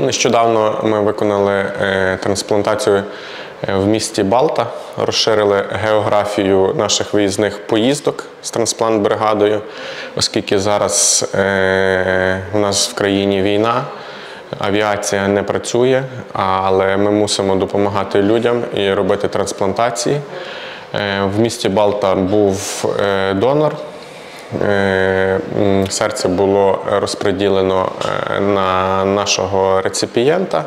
Нещодавно ми виконали е, трансплантацію е, в місті Балта, розширили географію наших виїзних поїздок з трансплант-бригадою, оскільки зараз е, у нас в країні війна. Авіація не працює, але ми мусимо допомагати людям і робити трансплантації. В місті Балта був донор. Е, Серце було розподілено е, на нашого реципієнта,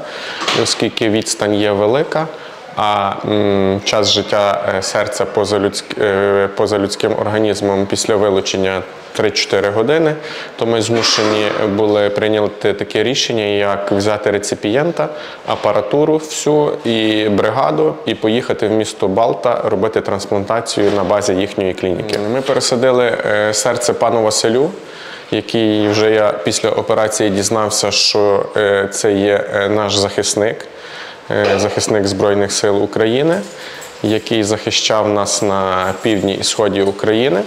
оскільки відстань є велика, а час життя е, серця поза людським організмом після вилучення 3-4 години, то ми змушені були прийняти таке рішення, як взяти реципієнта, апаратуру всю і бригаду, і поїхати в місто Балта робити трансплантацію на базі їхньої клініки. Ми пересадили е, серце пану Василю. Який вже я після операції дізнався, що е, це є е, наш захисник, захисник Збройних сил України, який захищав нас на півдні і сході України.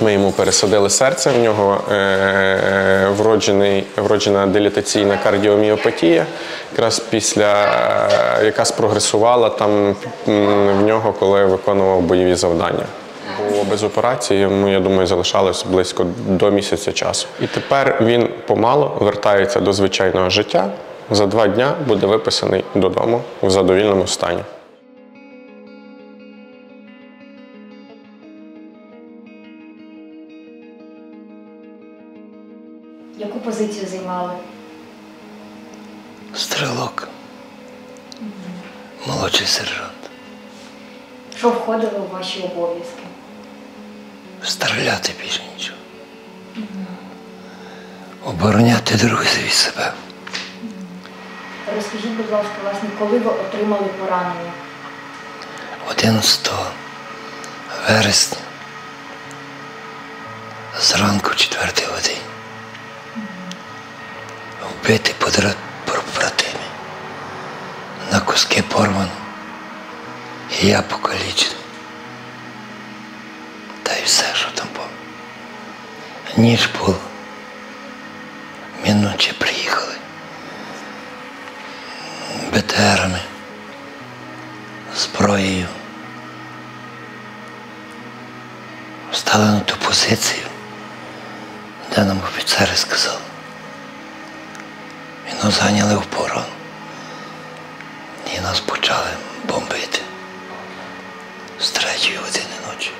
Ми йому пересадили серце, в нього е, вроджений, вроджена дилітаційна кардіоміопатія, якраз після е, яка спрогресувала там в нього, коли виконував бойові завдання. Бо без операції йому, я думаю, залишалось близько до місяця часу. І тепер він помало вертається до звичайного життя. За два дня буде виписаний додому в задовільному стані. Яку позицію займали? Стрілок. Молодший сержант. Що входило у ваші обов'язки? Стріляти більше нічого. Обороняти друзів і себе. Розкажіть, будь ласка, власне, коли ви отримали поранення? 11 вересня. Зранку 4 годині. Вбитий подра- побратимі. На куски порвано. І я покалічений. Та й все, що там було. Ніч було. Мінучі приїхали. БТРами, зброєю. Стали на ту позицію, де нам офіцери сказали. І нас зайняли в порон. І нас почали бомбити з третьої години ночі.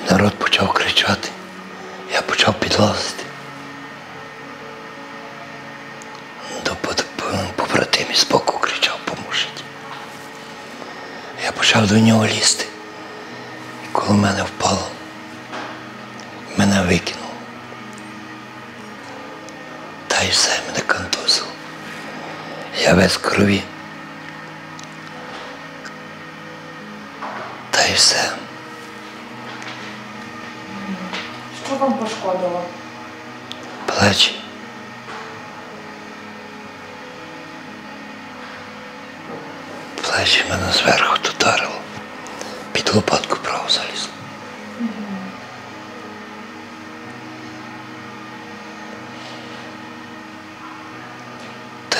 І народ почав кричати. Я почав підлазити. До побратимів з кричав, поможіть. Я почав до нього лізти. І коли мене впало, мене викинуло. Й все мене контузило. Я весь в крові. Та й все. Що вам пошкодило? Плечі. Плечі мене зверху ударило. Під лопатку право залізло.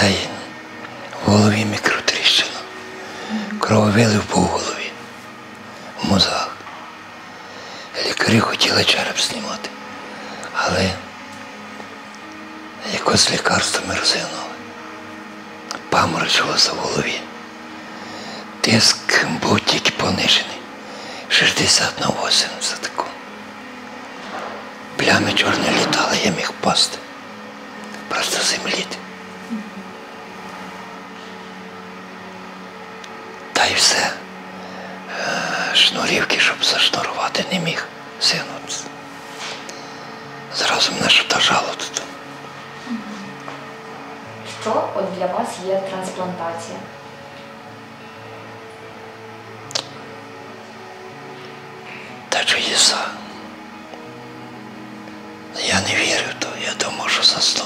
Та й в голові мікротріщина. Крововилив по голові, в мозгах. Лікарі хотіли череп знімати, але якось лікарствами розвинули. Паморочилося в голові. Тиск був тільки понижений. 60 на 80 таку. Плями чорні літали, я міг впасти. Просто земліти. Та й все. Е, Шнурівки, щоб зашнурувати, не міг синутися. Зразу мене шатажало тут. Що от для вас є трансплантація? Та чудеса. Я не вірю в то. Я думав, що засну